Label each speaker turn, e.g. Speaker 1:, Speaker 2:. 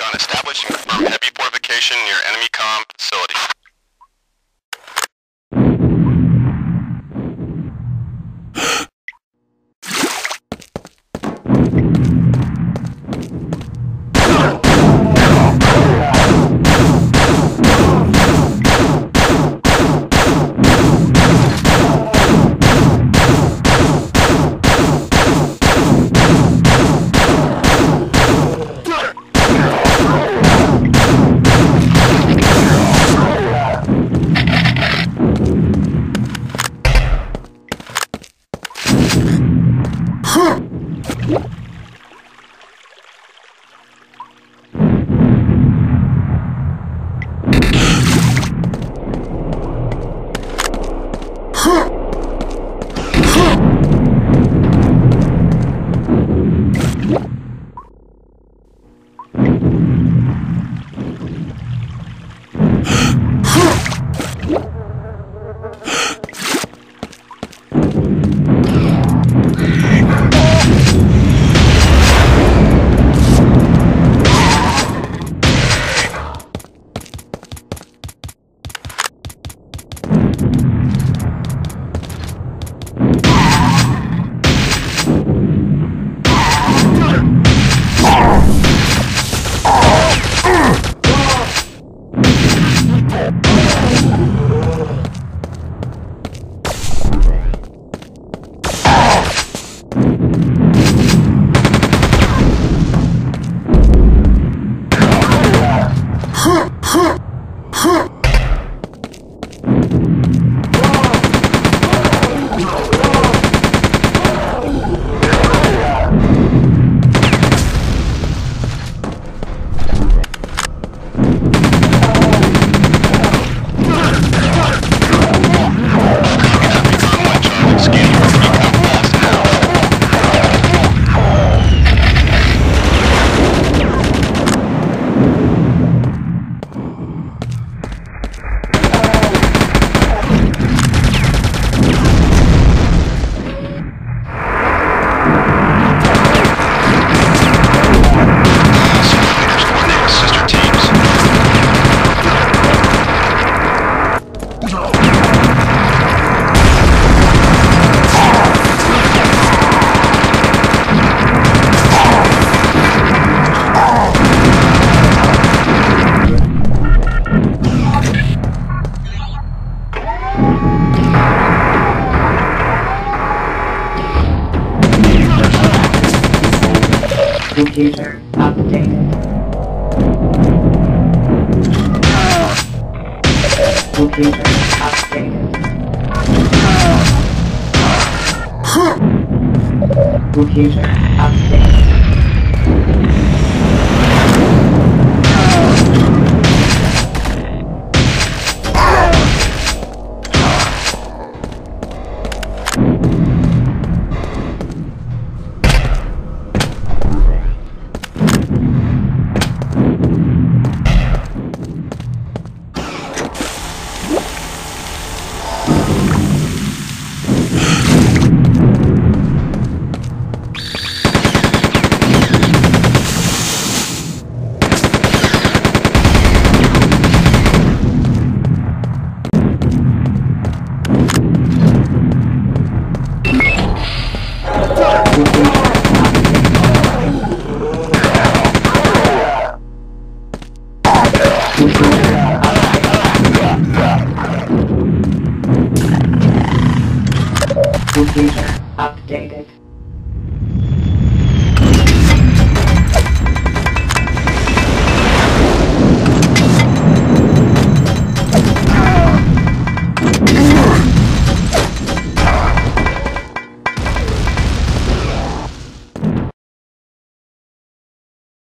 Speaker 1: recon establishing confirm heavy fortification near enemy comm facility. Scanning
Speaker 2: Computer updated. Computer updated. Computer updated.